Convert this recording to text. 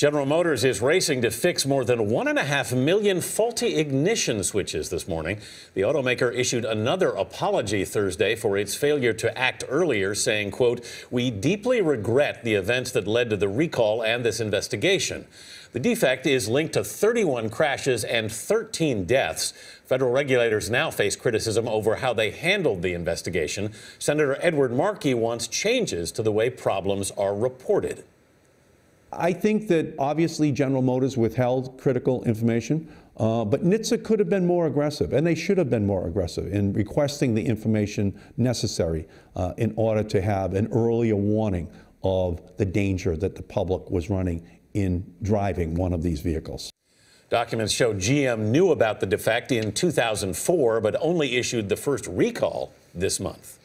General Motors is racing to fix more than one and a half million faulty ignition switches this morning. The automaker issued another apology Thursday for its failure to act earlier, saying, quote, we deeply regret the events that led to the recall and this investigation. The defect is linked to 31 crashes and 13 deaths. Federal regulators now face criticism over how they handled the investigation. Senator Edward Markey wants changes to the way problems are reported. I think that obviously General Motors withheld critical information, uh, but NHTSA could have been more aggressive, and they should have been more aggressive in requesting the information necessary uh, in order to have an earlier warning of the danger that the public was running in driving one of these vehicles. Documents show GM knew about the defect in 2004, but only issued the first recall this month.